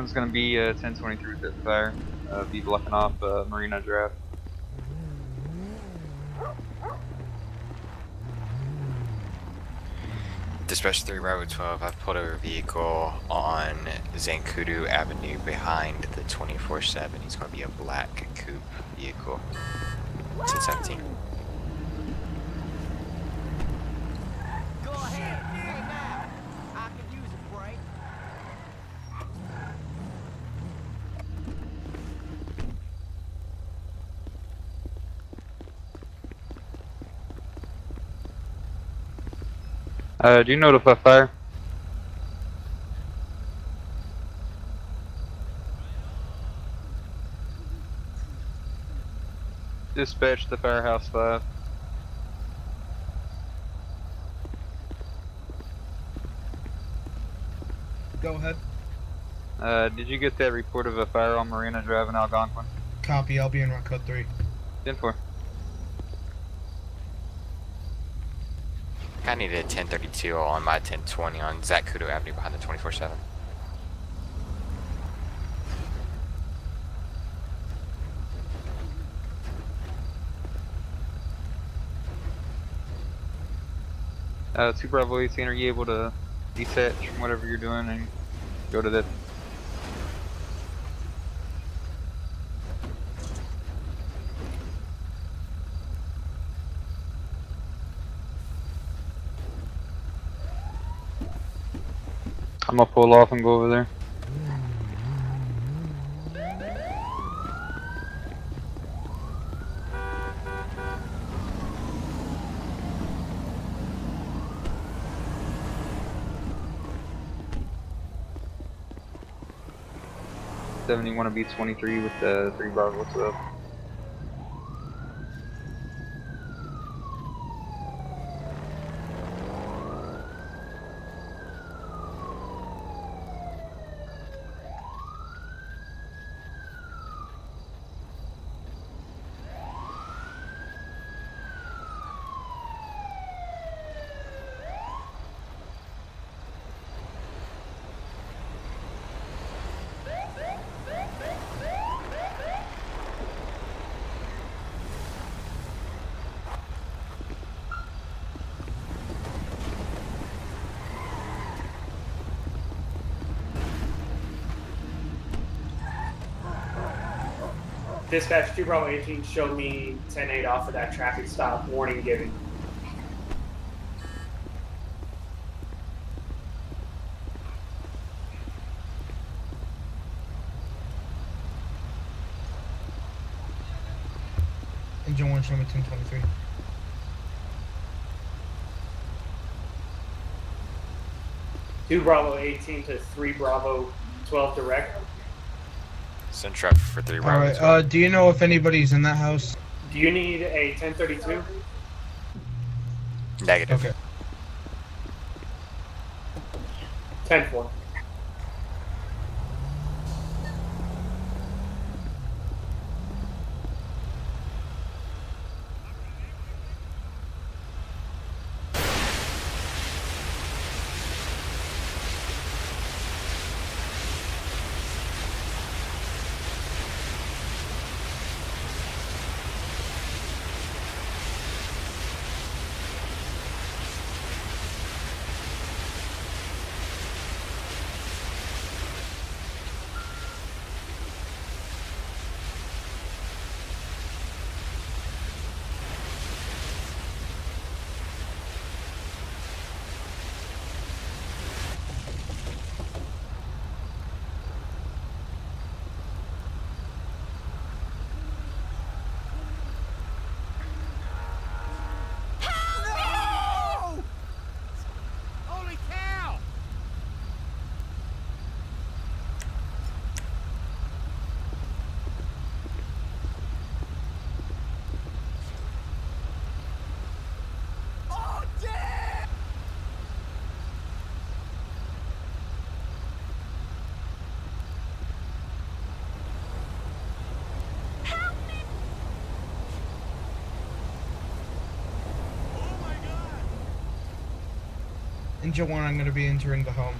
71's gonna be uh, 1023 with the fire. Uh, be blocking off uh, Marina Drive. Dispatch 3 Bravo 12, I've pulled over a vehicle on Zancudo Avenue behind the 24-7. He's going to be a black coupe vehicle. 1017. Go ahead. Hey, now. I could use a break. Uh, do you notify fire? Dispatch the firehouse 5. Go ahead. Uh, did you get that report of a fire on Marina Drive in Algonquin? Copy. I'll be in route code three. 10 4. I needed a 1032 on my 1020 on Zancudo Avenue behind the 24-7. Uh, 2 Bravo 18, are you able to detach from whatever you're doing and go to that? I'm gonna pull off and go over there. Seventy one to be twenty three with the three Bravo. What's up? Dispatch 2 Bravo 18 showed me 10-8 off of that traffic stop warning given. Engine one, show me 1023. Two Bravo 18 to 3 Bravo 12 direct. Send traffic for 3 Bravo Alright, 12. uh, do you know if anybody's in that house? Do you need a 1032? Negative. Okay. 10 4. Ninja 1, I'm going to be entering the home.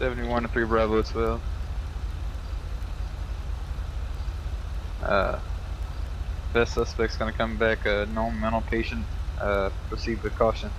Seventy-one to three Bravosville. Uh, best suspect's gonna come back. A uh, known mental patient. Uh, proceed with caution.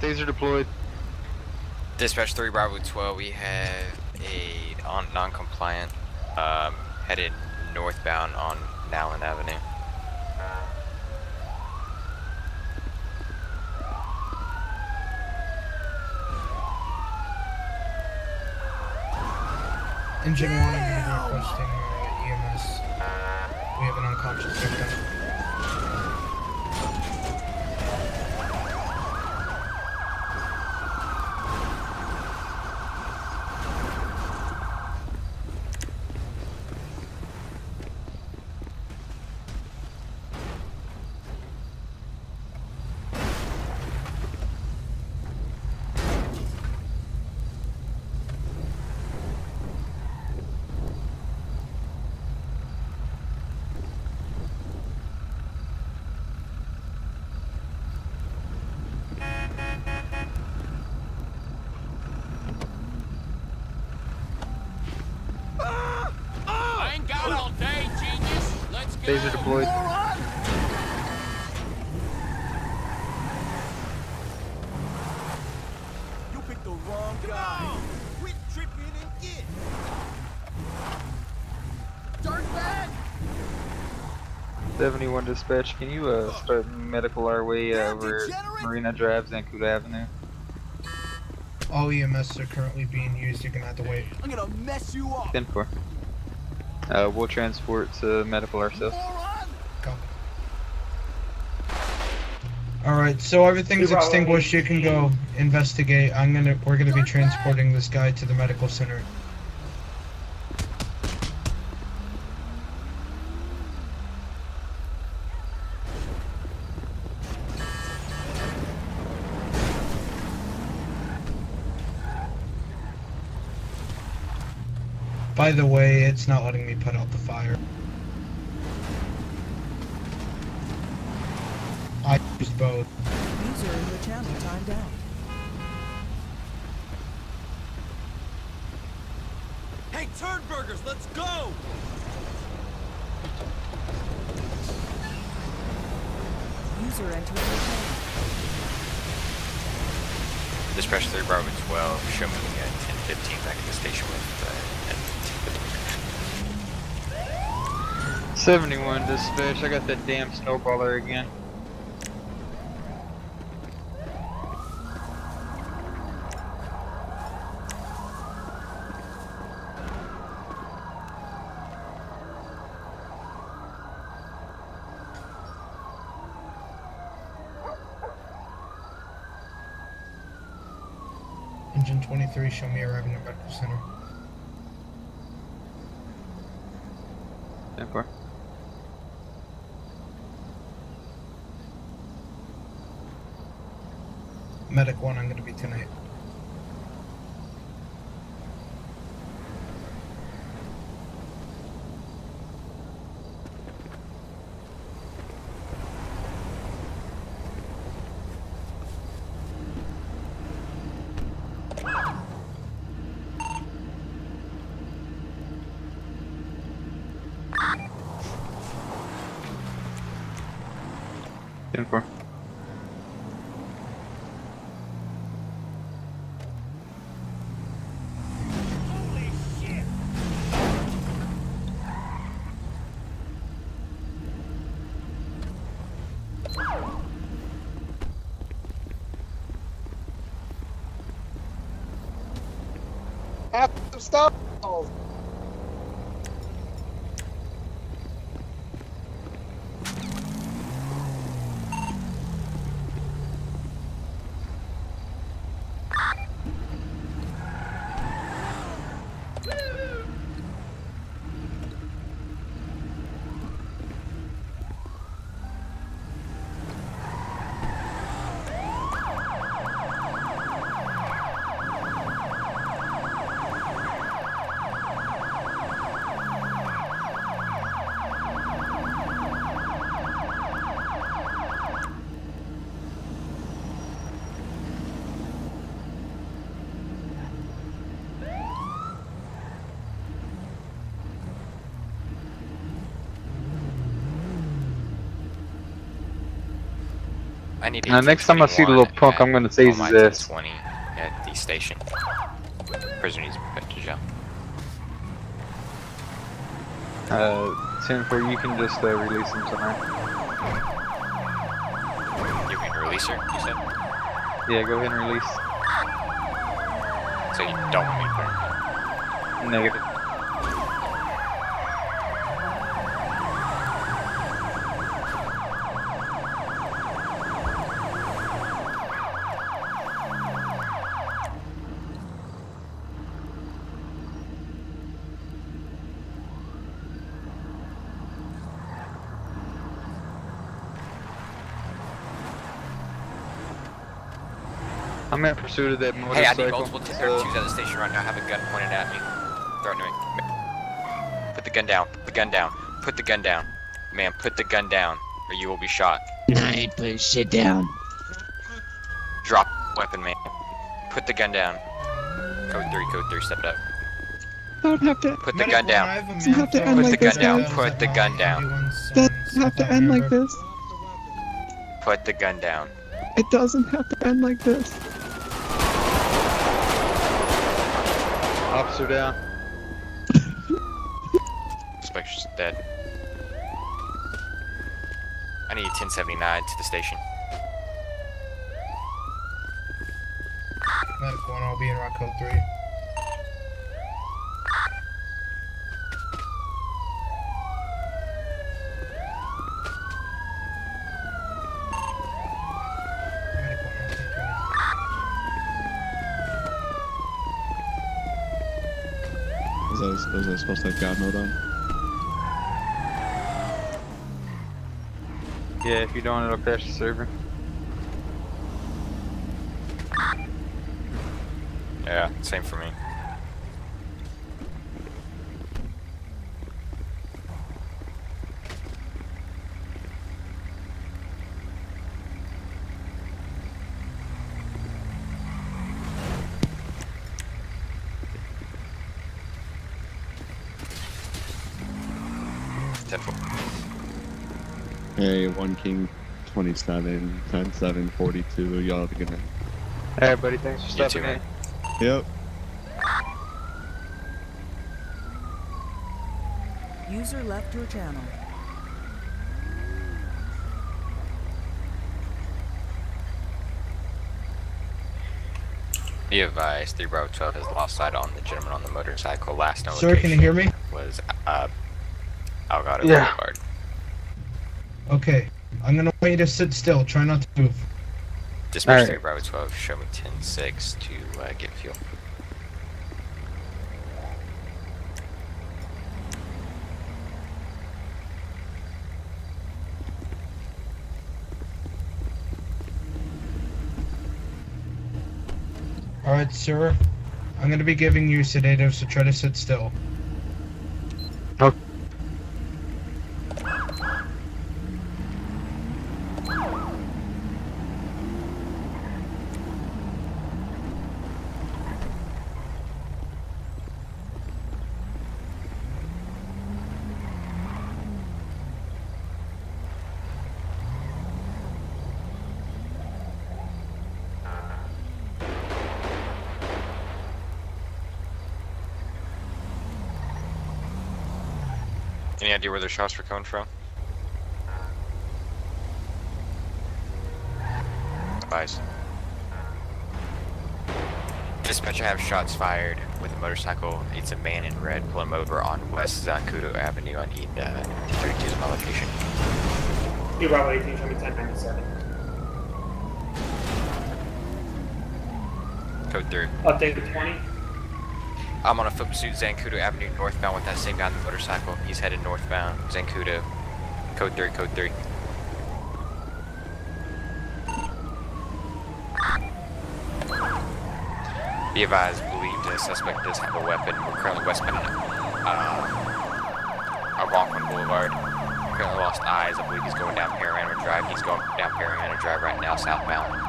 Taser deployed. Dispatch 3 Bravo 12, we have a on, non-compliant um, headed northbound on Nowland Avenue. Engine 1, I'm going to be requesting uh, EMS. We have an unconscious victim. I ain't got all day, genius. Let's go. Taser deployed. You picked the wrong guy. Quit tripping and get. Dirtbag! 71 dispatch. Can you uh, start medical our way uh, over Marina Drive, Zancudo Avenue? All EMS are currently being used. You're going to have to wait. I'm gonna mess you up. 10 4. Uh, we'll transport to medical ourselves. Alright, so everything's extinguished. You can go investigate. I'm gonna. We're gonna be transporting this guy to the medical center. By the way, it's not letting me put out the fire. I used both. User in your channel timed out. Hey, Turnburgers, let's go! User entered your channel. Dispatch 3 Bravo 12, show me uh, 1015 back at the station with uh, 71 dispatch. I got that damn snowballer again. Engine 23, show me arriving at medical center. 10 medic one I'm going to be tonight. Ten four. stop. I need Uh, next time I see the little punk, I'm gonna say his Longmire ass. 1020 at the station. Prisoner needs to be put to jail. Uh, ten four. You can just uh, release him tonight. You can release her, you said? Yeah, go ahead and release. So you don't want me to? Negative. Pursuit of that motorcycle. Hey, I need multiple t- or uh, twos at the station right now. Have a gun pointed at me. Threatening me. Put the gun down. Put the gun down. Put the gun down. Man, put the gun down, or you will be shot. Nine, please sit down. Drop weapon, man. Put the gun down. Code 3, code 3, step it up. Don't have to. Put the gun down. Doesn't have to Put the gun down. Put the gun down. Doesn't have to end like this. Put the gun down. It doesn't have to end like this. Officer down. Suspect's dead. I need 1079 to the station. Medical one, I'll be in rock code 3. Medical one, I'll take you. Was I, was I supposed to have God mode on? Yeah, if you don't, it'll crash the server. Yeah, same for me. Ten four. Hey, one king, 27, 10, 7, 42. Y'all have a good night. Alright, buddy. Thanks for You stopping too, in. man. Yep. User left your channel. Be advised, 3 Bravo 12 has lost sight on the gentleman on the motorcycle. Last known Sir, can you hear me? Was, uh, Algado Yeah. Boulevard. Okay, I'm gonna want you to sit still. Try not to move. Dispatch Alright. 3 Bravo 12, show me 10-6 to uh, get fuel. Alright, sir. I'm gonna be giving you sedatives, so try to sit still. Idea where their shots were coming from? Advice. Dispatcher have shots fired with a motorcycle. It's a man in red pulling him over on West Zancudo Avenue. I need uh, 32 is my location. Two Bravo 18, show me 1097. Code 3. Update to 20. I'm on a foot pursuit Zancudo Avenue northbound with that same guy on the motorcycle. He's headed northbound. Zancudo. Code 3, code 3. Be advised, believed the suspect does have a weapon. We're currently westbound uh, Algonquin Boulevard. Currently lost eyes. I believe he's going down Panorama Drive. He's going down Panorama Drive right now, southbound.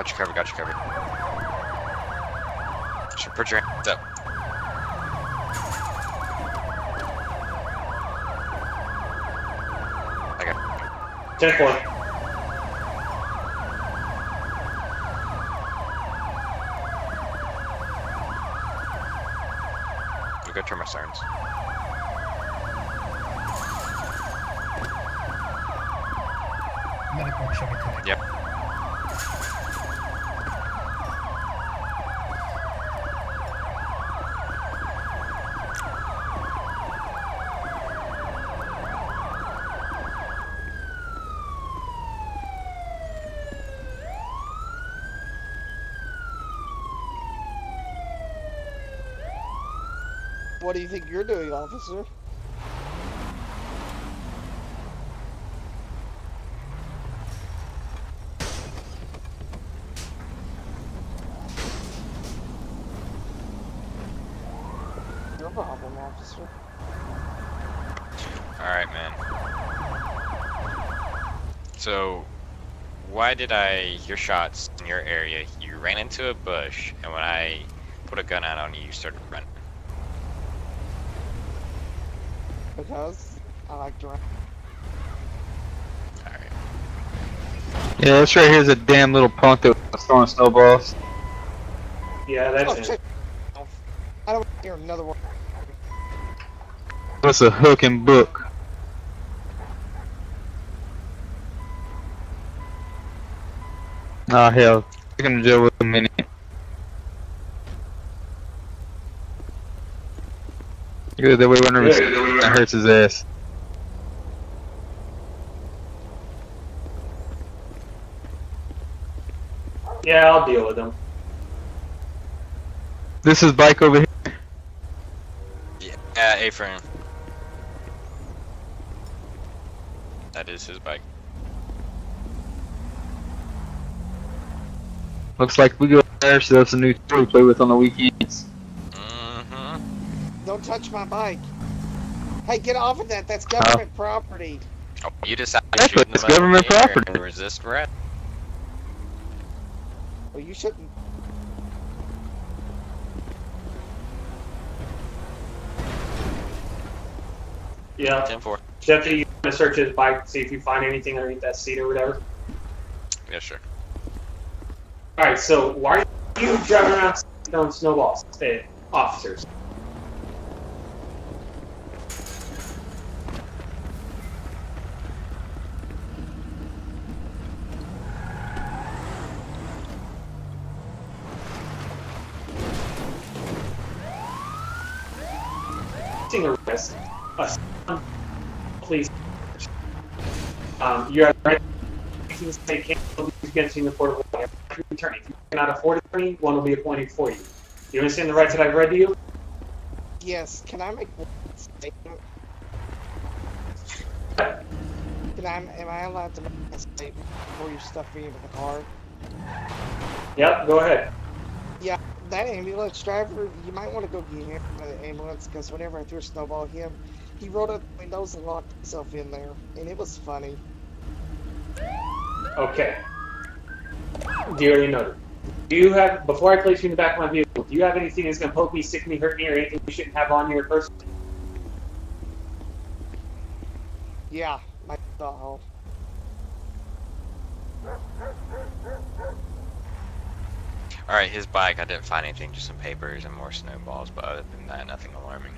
Got you covered, got you covered. Should put your hands up. I got 10 4. I'm gonna turn my sirens. Medical show me 10 Yep. Do you think you're doing, officer? Your problem, officer. Alright, man. So, why did I hear shots in your area? You ran into a bush, and when I put a gun out on you, you started running. Because I like to run. Alright. Yeah, this right here's a damn little punk that was throwing snowballs. Yeah, that's Oh, it. I don't want to hear another one. That's a hook and book? Oh hell, take him to jail with a minute. Good, that way whenever that hurts his ass. Yeah, I'll deal with him. This is bike over here. Yeah, uh, A-frame. That is his bike. Looks like we go there, so that's a new toy to play with on the weekends. Don't touch my bike. Hey, get off of that. That's government property. Oh, you decided to That's shoot it's the government the property. and resist arrest. Well, you shouldn't. Yeah. 10-4. Deputy, you want to search his bike, to see if you find anything underneath that seat or whatever? Yeah, sure. Alright, so why are you driving around throwing snowballs? Hey, officers. Resisting arrest. A please. Um, you have the right to say cancel against you in the court of law. Attorney. If you cannot afford an attorney, one will be appointed for you. Do you understand the rights that I've read to you? Yes. Can I make one statement? Can I? Am I allowed to make a statement before you stuff me into the car? Yep, go ahead. Yeah, that ambulance driver, you might want to go get him from the ambulance because whenever I threw a snowball at him, he rolled up the windows and locked himself in there, and it was funny. Okay. Dearly noted. Do you have, before I place you in the back of my vehicle, do you have anything that's going to poke me, stick me, hurt me, or anything you shouldn't have on your person? Yeah, my butthole. Alright, his bike, I didn't find anything, just some papers and more snowballs, but other than that, nothing alarming.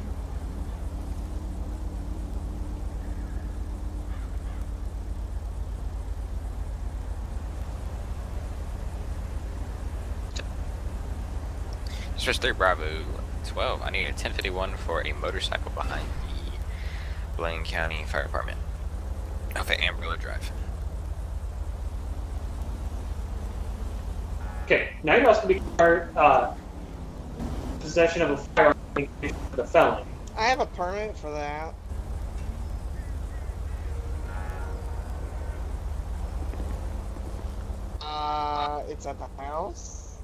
District 3 Bravo 12, I need a 1051 for a motorcycle behind the Blaine County Fire Department. Off of Amarillo Drive. Okay, now you're also be uh, possession of a firearm with a felony. I have a permit for that. Uh, it's at the house.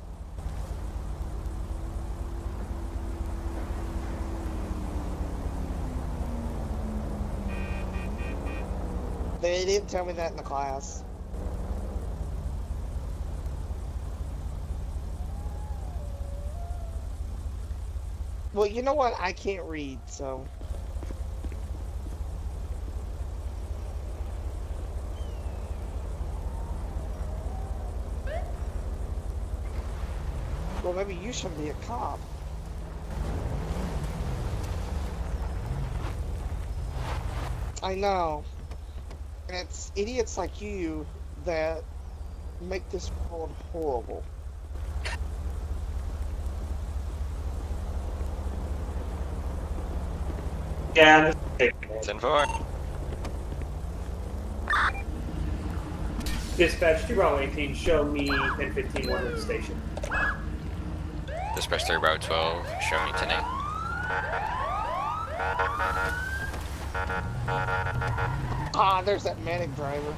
They didn't tell me that in the class. Well, you know what? I can't read, so. Well, maybe you should be a cop. I know. And it's idiots like you that make this world horrible. Yeah, I'm 10 4. Dispatch 2 Bravo 18, show me 1015 one at the station. Dispatch 3 Bravo 12, show me 10 8. Ah, there's that manic driver.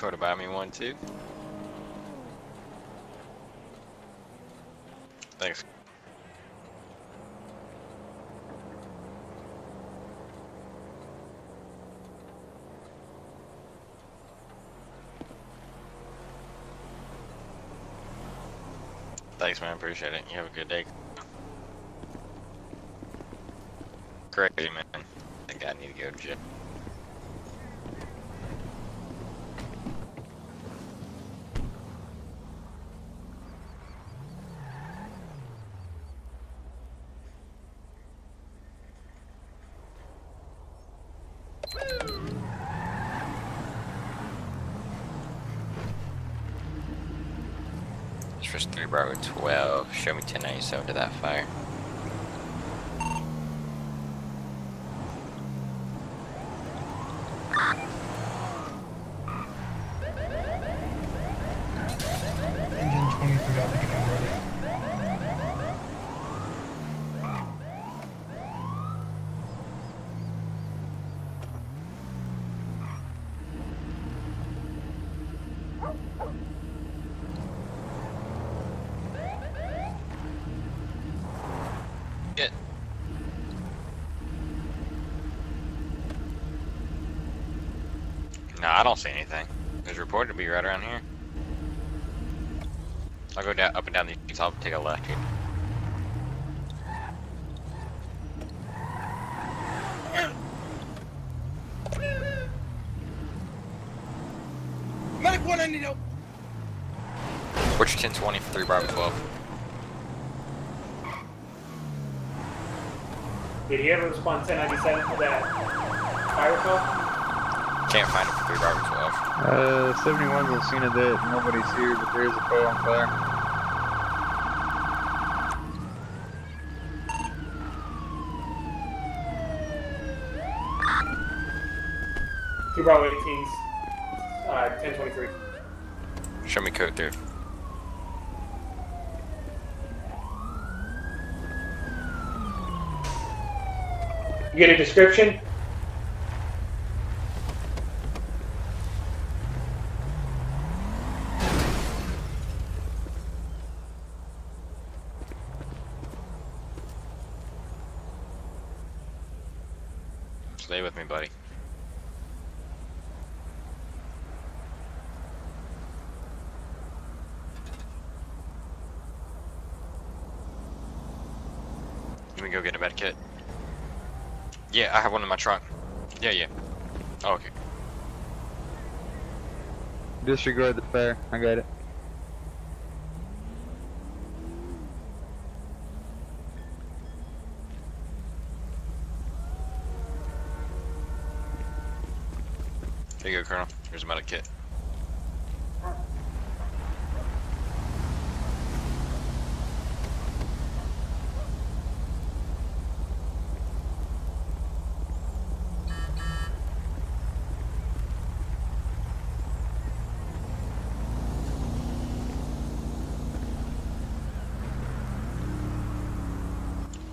Go to buy me one too. Thanks. Thanks, man. Appreciate it. You have a good day. Great, man. I think I need to go to jail. It's just 3 Bravo 12. Show me 1097 to that fire. Don't see anything. There's reported to be right around here. I'll go down, up and down these streets. I'll take a left here. Medic 190, no. What's your 1020 for 3 Bravo 12? Did he ever respond 1097 to that fire call? Can't find it for 3 Bravo 12. Uh, 71's on scene of that. Nobody's here, but there is a car on fire. Two Bravo 18s, uh, 1023. Show me code 3. You get a description? Stay with me, buddy. Let me go get a med kit. Yeah, I have one in my trunk. Yeah, yeah. Oh, okay. Disregard the fire. I got it. There you go, Colonel. Here's a medic kit.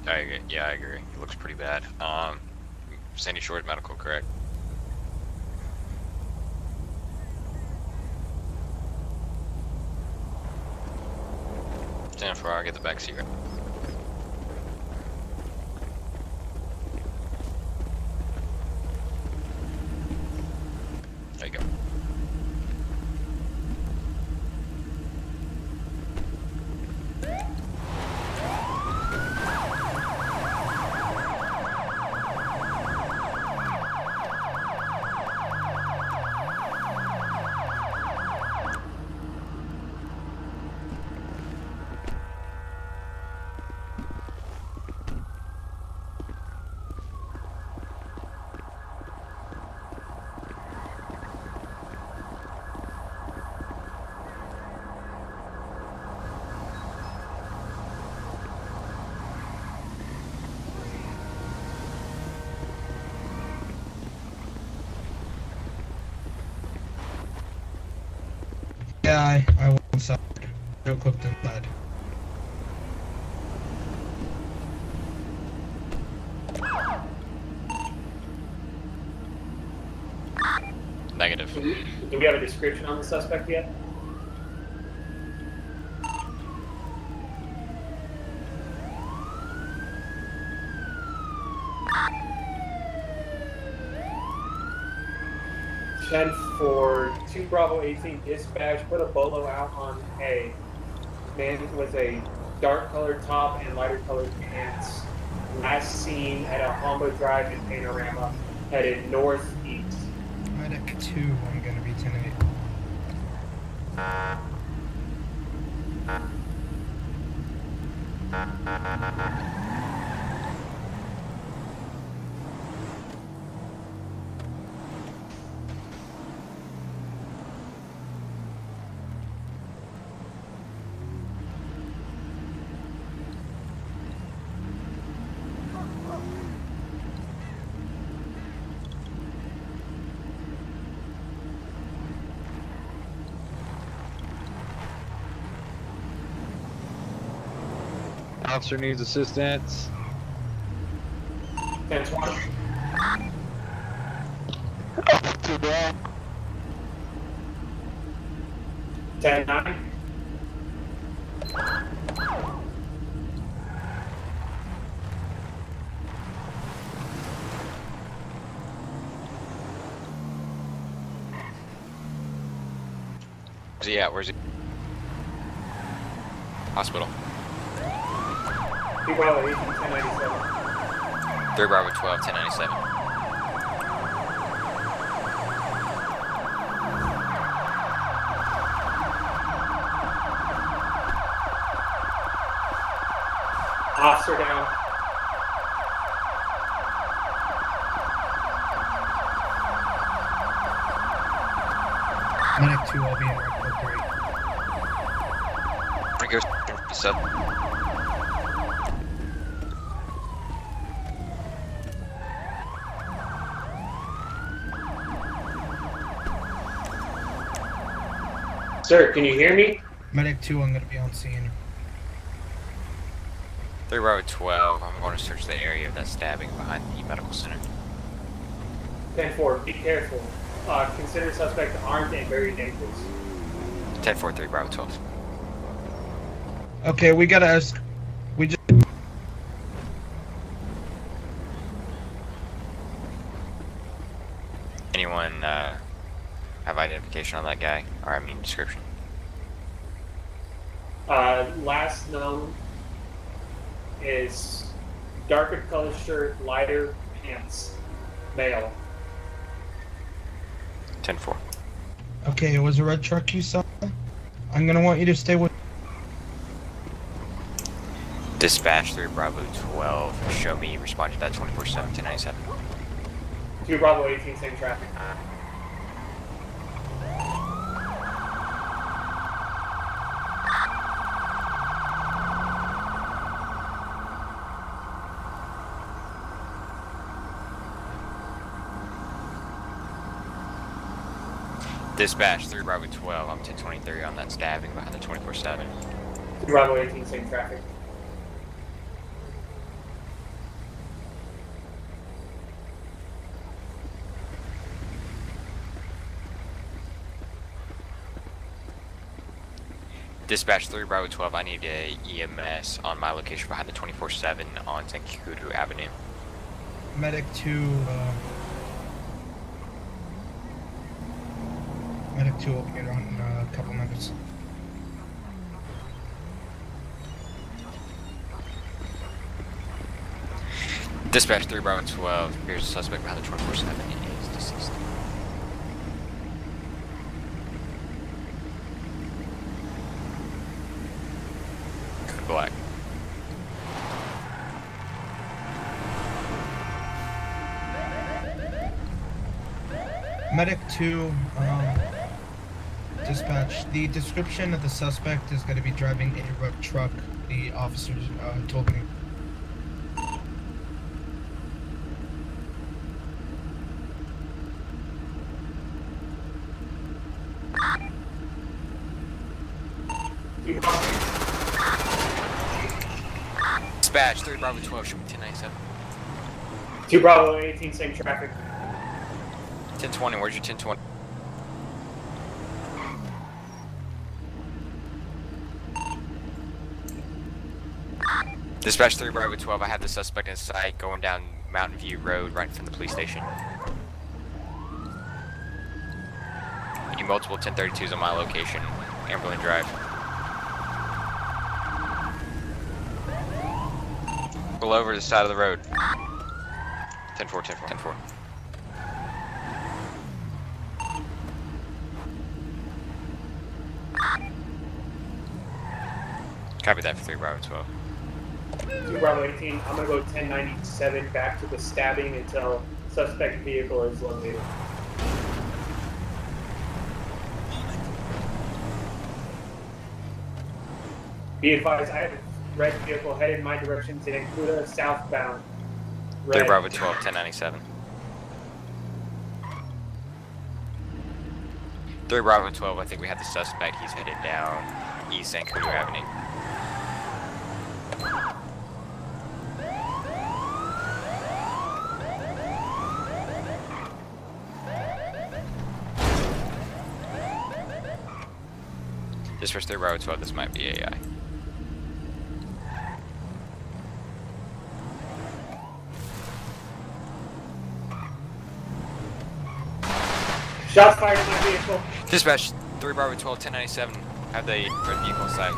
I. Yeah, I agree. It looks pretty bad. Um, Sandy Shores Medical, correct? Stand for hour, get the back seat. There you go. Yeah, I, I went inside. Joe cooked inside. Negative. Do we have a description on the suspect yet? Ten for two Bravo 18 dispatch. Put a bolo out on a man with a dark colored top and lighter colored pants. Last seen at a Hombo Drive in Panorama, headed northeast. Medic 2, I'm gonna be 10 Officer needs assistance. 10 20. Too bad. 10 9. Where's he at? Where's he? Hospital. Two Bravo 18, 1097. 3 Bravo 12, 1097. Officer down. Medic 2, I'll be in Red 3. Bring go sub. Sir, can you hear me? Medic 2, I'm gonna be on scene. 3 Bravo 12, I'm going to search the area of that stabbing behind the medical center. 10-4, be careful. Uh, consider suspect armed and very dangerous. 10 4 3 Bravo 12. Okay, we gotta ask. We just. Anyone uh, have identification on that guy? Or I mean description. Uh, last known is darker color shirt, lighter pants, male. 10 4. Okay, it was a red truck you saw. I'm gonna want you to stay with. Dispatch 3 Bravo 12. Show me, respond to that 24 7 1097. 2 Bravo 18, same traffic. Dispatch 3 Bravo 12. I'm 1023 on that stabbing behind the 24 7. 2 Bravo 18, same traffic. Dispatch 3 Bravo 12. I need a EMS on my location behind the 24 7 on Zancudo Avenue. Medic 2. Uh, Medic 2 will be on uh, a couple minutes. Dispatch 3 Bravo 12. Here's a suspect behind the 24 7. He is deceased. Code black. Medic 2, um, dispatch. The description of the suspect is going to be driving a red truck. The officers uh, told me. Two Bravo, Dispatch 3 Bravo 12. Show me 1097. 2 Bravo 18, same traffic. 1020. Where's your 1020? Dispatch 3 Bravo 12, I have the suspect in sight going down Mountain View Road right from the police station. Need multiple 1032s on my location, Amberlin Drive. Pull over to the side of the road. 10 4, 10 4, 10 4. Copy that for 3 Bravo 12. 2 Bravo 18, I'm gonna go 1097 back to the stabbing until suspect vehicle is located. Be advised, I have a red vehicle headed my direction to Includa southbound. 3 Red. Bravo 12, 1097. 3 Bravo 12, I think we have the suspect. He's headed down East St. Kudu Avenue. For 3 Bravo 12, this might be AI. Shots fired at my vehicle. Dispatch 3 Bravo 12, 1097. Have the red vehicle sight.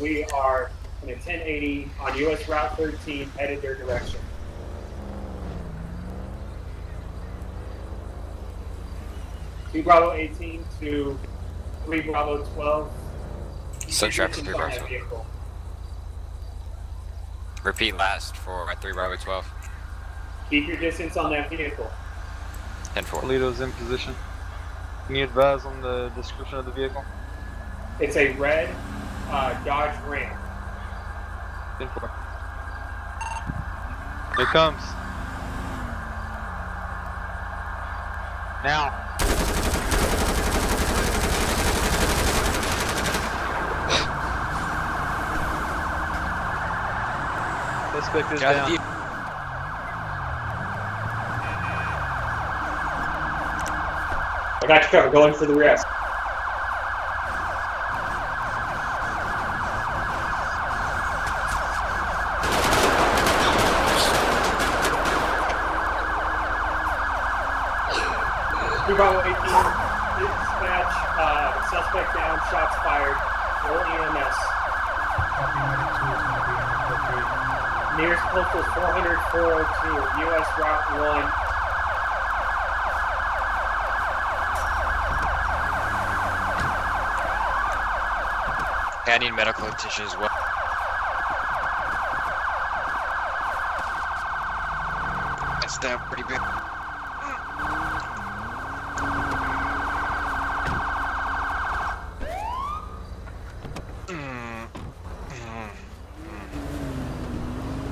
We are in a 1080 on US Route 13, headed their direction. Two Bravo 18 to 3 Bravo 12. So traffic, Distance 3 Bravo 12. Repeat last for 3 Bravo 12. Keep your distance on that vehicle. 10 4. Toledo's in position. Can you advise on the description of the vehicle? It's a red uh, Dodge Ram. 10 4. Here comes. Now. Suspect is Got down. the I got you covered. Going for the rest. Two Bravo 18, dispatch, uh, suspect down, shots fired, roll EMS. Copy medic 2 is going to be inappropriate. Nearest postal is 400 402, US Route 1. Hey, I need medical attention as well. It's stabbed pretty bad.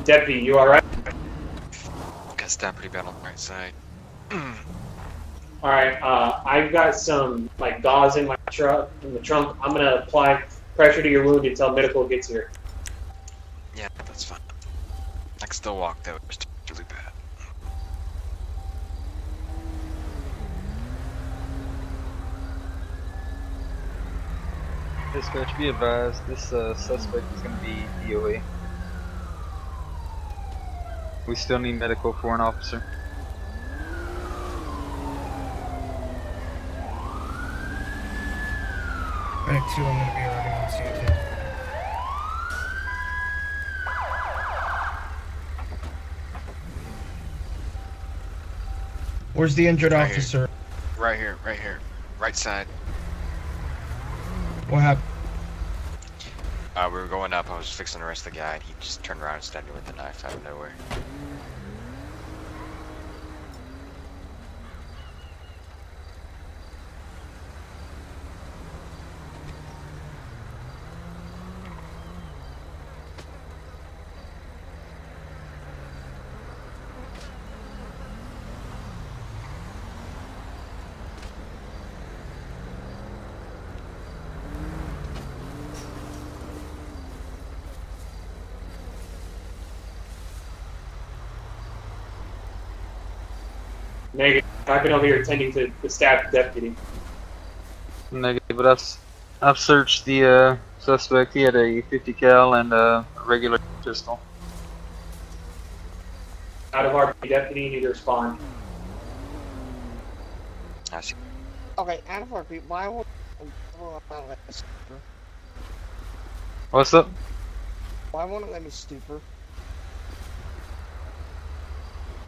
Deputy, you alright? Got stabbed pretty bad on the right side. Alright, uh, I've got some, like, gauze in my truck, in the trunk. I'm gonna apply pressure to your wound until medical gets here. Yeah, that's fine. I can still walk though. It's really bad. Dispatch, be advised, this uh, suspect is going to be DOA. We still need medical for an officer. Medic 2, I'm going to be arriving on scene 2. Where's the injured Right here. officer? Right here, right here. Right side. What happened? Uh, we were going up, I was fixing to arrest the guy, and he just turned around and stabbed me with a knife out of nowhere. Negative. I've been over here attending to the staff deputy. Negative, but I've, s- I've searched the uh, suspect. He had a 50 cal and uh, a regular pistol. Out of our deputy, you need to respond. I see. Okay, out of our people, why won't why won't it let me stupor? What's up? Why won't it let me stupor?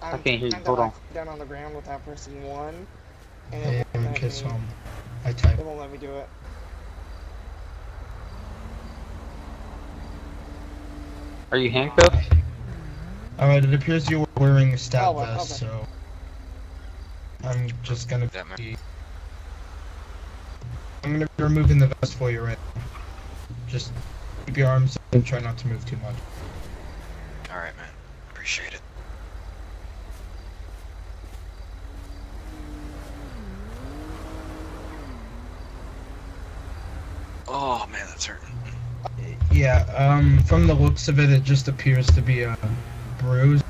I I'm can't hear you. kinda Hold on. Down on the ground without pressing one, and Hey, it I'm won't let Kiss me. Home. I type. It won't let me do it. Are you handcuffed? Alright, it appears you were wearing a stab Oh, vest, okay. so. I'm just gonna That man. be. I'm gonna be removing the vest for you right now. Just keep your arms up and try not to move too much. Alright, man. Appreciate it. Man. Yeah, um, from the looks of it, it just appears to be a bruise.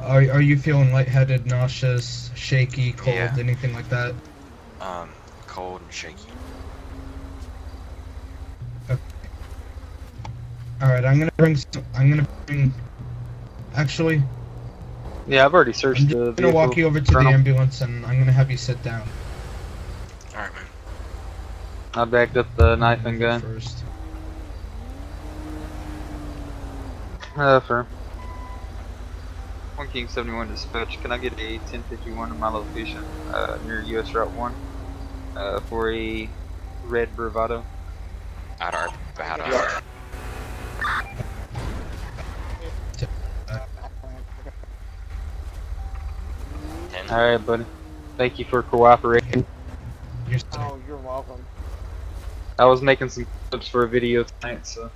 Are, are you feeling lightheaded, nauseous, shaky, cold, Yeah. anything like that? Um, cold and shaky. Okay. Alright, I'm gonna bring some, I'm gonna bring Actually, Yeah, I've already searched I'm the just gonna walk you over to the ambulance and I'm gonna have you sit down. Alright, man. I backed up the knife and gun. First. Uh, firm. One King 71 dispatch. Can I get a 1051 in my location, uh, near US Route 1, uh, for a red bravado? Out of our, out our. Alright, buddy. Thank you for cooperating. You're Oh, you're welcome. I was making some clips for a video tonight, so